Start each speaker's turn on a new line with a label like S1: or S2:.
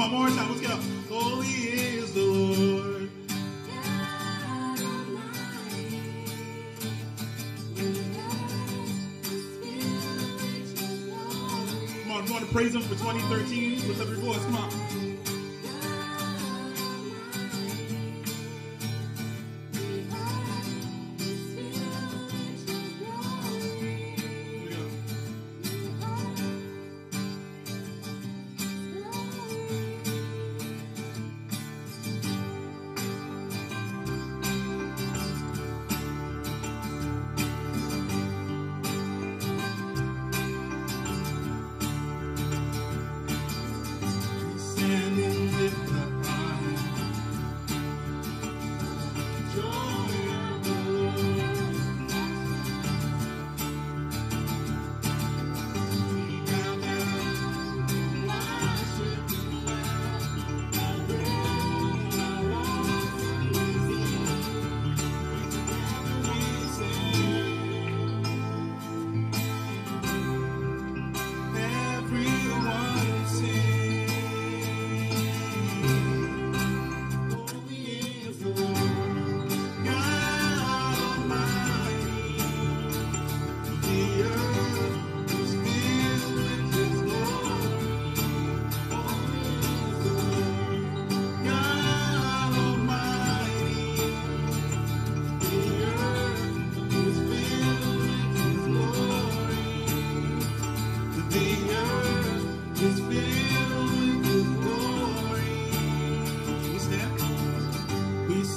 S1: Come on, more time. Let's go. Holy is the Lord. Come on, you want to praise him for 2013? Lift up your voice. Come on.